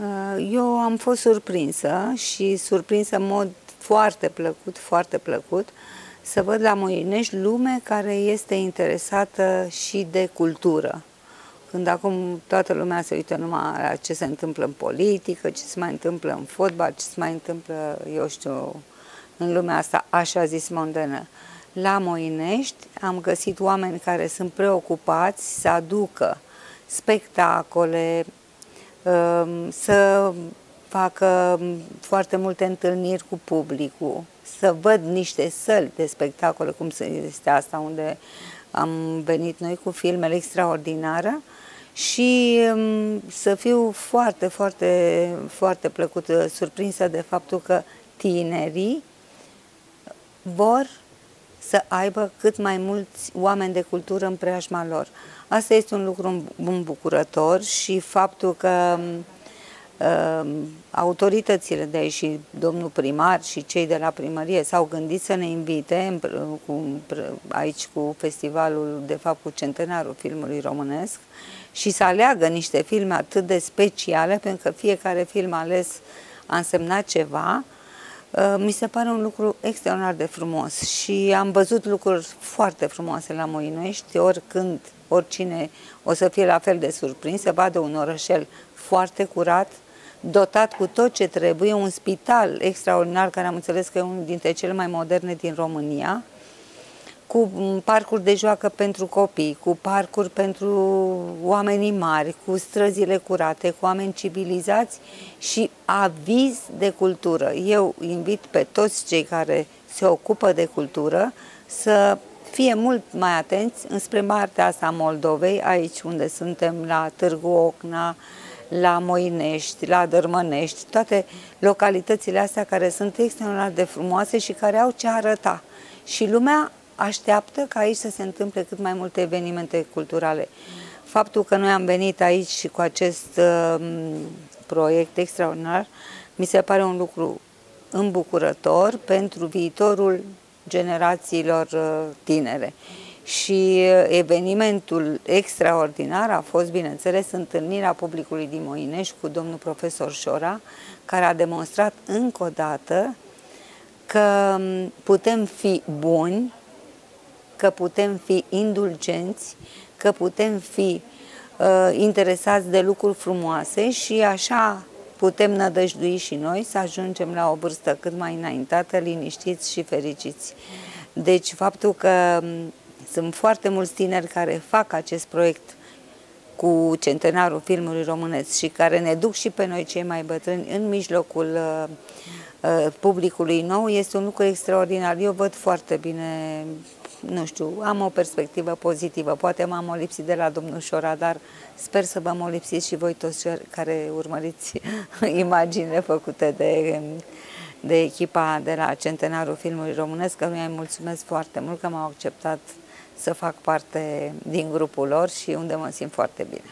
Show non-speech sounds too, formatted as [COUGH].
Uh, eu am fost surprinsă și surprinsă în mod foarte plăcut, foarte plăcut, să văd la Moinești lume care este interesată și de cultură. Când acum toată lumea se uită numai la ce se întâmplă în politică, ce se mai întâmplă în fotbal, ce se mai întâmplă, eu știu, în lumea asta, așa zis, mondenă. La Moinești am găsit oameni care sunt preocupați să aducă spectacole, um, să facă foarte multe întâlniri cu publicul, să văd niște săli de spectacole, cum este asta, unde am venit noi cu filmele extraordinare și um, să fiu foarte, foarte, foarte plăcută, surprinsă de faptul că tinerii vor să aibă cât mai mulți oameni de cultură în preajma lor. Asta este un lucru îmbucurător și faptul că uh, autoritățile de aici și domnul primar și cei de la primărie s-au gândit să ne invite cu, aici cu festivalul, de fapt cu centenarul filmului românesc și să aleagă niște filme atât de speciale, pentru că fiecare film ales a însemnat ceva, Uh, mi se pare un lucru extraordinar de frumos și am văzut lucruri foarte frumoase la Moinești, oricând, oricine o să fie la fel de surprins, să vadă un orășel foarte curat, dotat cu tot ce trebuie, un spital extraordinar, care am înțeles că e unul dintre cele mai moderne din România, cu parcuri de joacă pentru copii, cu parcuri pentru oamenii mari, cu străzile curate, cu oameni civilizați și aviz de cultură. Eu invit pe toți cei care se ocupă de cultură să fie mult mai atenți înspre partea asta a Moldovei, aici unde suntem, la Târgu Ocna, la Moinești, la Dărmănești, toate localitățile astea care sunt extraordinar de frumoase și care au ce arăta. Și lumea așteaptă ca aici să se întâmple cât mai multe evenimente culturale. Faptul că noi am venit aici și cu acest uh, proiect extraordinar, mi se pare un lucru îmbucurător pentru viitorul generațiilor uh, tinere. Și uh, evenimentul extraordinar a fost, bineînțeles, întâlnirea publicului din Moinești cu domnul profesor Șora, care a demonstrat încă o dată că um, putem fi buni că putem fi indulgenți, că putem fi uh, interesați de lucruri frumoase și așa putem nădăjdui și noi să ajungem la o vârstă cât mai înaintată, liniștiți și fericiți. Deci faptul că um, sunt foarte mulți tineri care fac acest proiect cu centenarul filmului românesc și care ne duc și pe noi cei mai bătrâni în mijlocul uh, uh, publicului nou este un lucru extraordinar. Eu văd foarte bine nu știu, am o perspectivă pozitivă. Poate m-am lipsit de la domnul Șora, dar sper să vă am lipsit și voi toți care urmăriți [LAUGHS] imaginile făcute de, de echipa de la Centenarul Filmului Românesc, că nu-i mulțumesc foarte mult că m-au acceptat să fac parte din grupul lor și unde mă simt foarte bine.